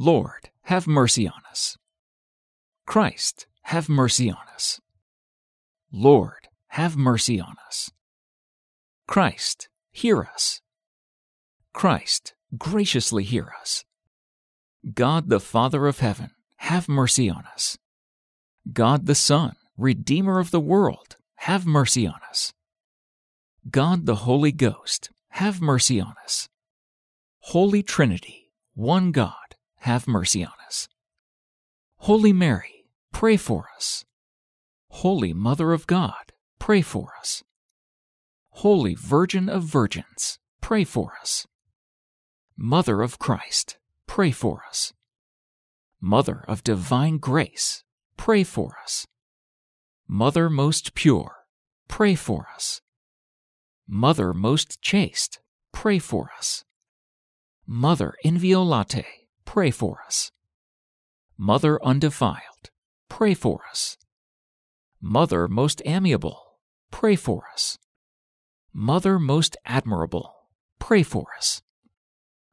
Lord, have mercy on us. Christ, have mercy on us. Lord, have mercy on us. Christ, hear us. Christ, graciously hear us. God the Father of heaven, have mercy on us. God the Son, Redeemer of the world, have mercy on us. God the Holy Ghost, have mercy on us. Holy Trinity, one God, have mercy on us. Holy Mary, pray for us. Holy Mother of God, pray for us. Holy Virgin of Virgins, pray for us. Mother of Christ, pray for us. Mother of Divine Grace, pray for us. Mother most pure, pray for us. Mother most chaste, pray for us. Mother inviolate, pray for us. Mother undefiled, pray for us. Mother most amiable, pray for us. Mother most admirable, pray for us.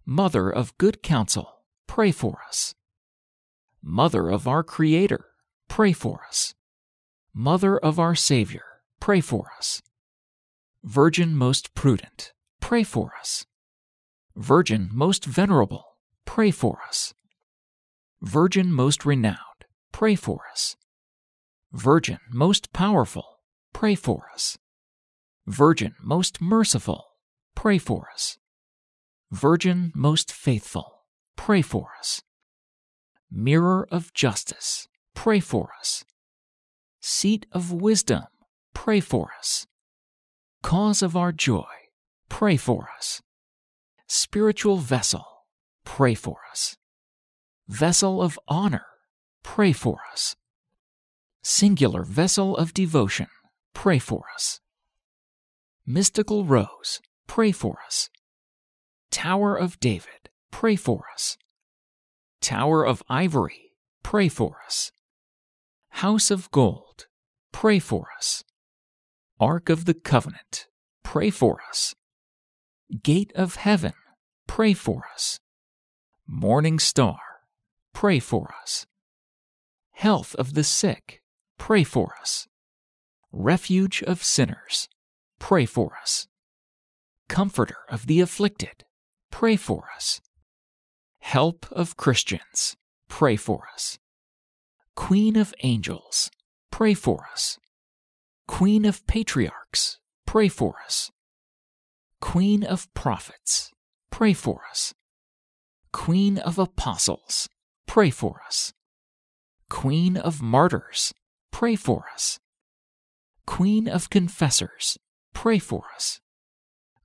Mother of good counsel, pray for us. Mother of our Creator, pray for us. Mother of our Savior, pray for us. Virgin most prudent, pray for us. Virgin most venerable, pray for us. Virgin most renowned, pray for us. Virgin most powerful, pray for us. Virgin most merciful, pray for us. Virgin most faithful, pray for us. Mirror of justice, pray for us. Seat of wisdom, pray for us. Cause of our joy, pray for us. Spiritual vessel, pray for us. Vessel of honor, pray for us. Singular vessel of devotion, pray for us. Mystical rose, pray for us. Tower of David, pray for us. Tower of Ivory, pray for us. House of Gold, pray for us. Ark of the Covenant, pray for us. Gate of Heaven, pray for us. Morning Star, pray for us. Health of the sick, pray for us. Refuge of sinners, pray for us. Comforter of the afflicted, pray for us. Help of Christians, pray for us. Queen of angels, pray for us. Queen of patriarchs, pray for us. Queen of prophets, pray for us. Queen of apostles, pray for us. Queen of martyrs, pray for us. Queen of confessors, pray for us.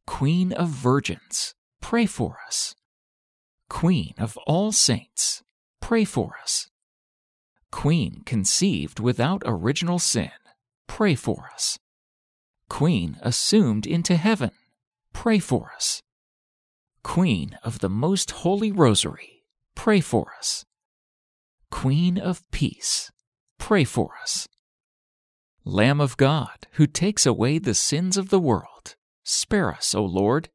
Queen of virgins, pray for us. Queen of all saints, pray for us. Queen conceived without original sin, pray for us. Queen assumed into heaven, pray for us. Queen of the most holy rosary, pray for us. Queen of peace, pray for us. Lamb of God, who takes away the sins of the world, spare us, O Lord.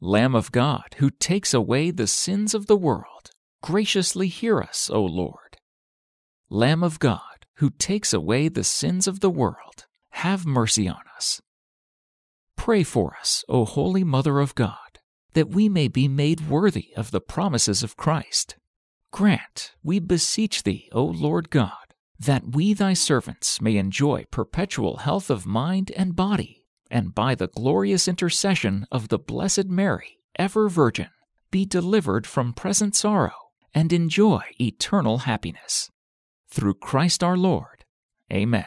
Lamb of God, who takes away the sins of the world, graciously hear us, O Lord. Lamb of God, who takes away the sins of the world, have mercy on us. Pray for us, O Holy Mother of God, that we may be made worthy of the promises of Christ. Grant, we beseech thee, O Lord God, that we thy servants may enjoy perpetual health of mind and body and by the glorious intercession of the Blessed Mary, ever Virgin, be delivered from present sorrow and enjoy eternal happiness. Through Christ our Lord. Amen.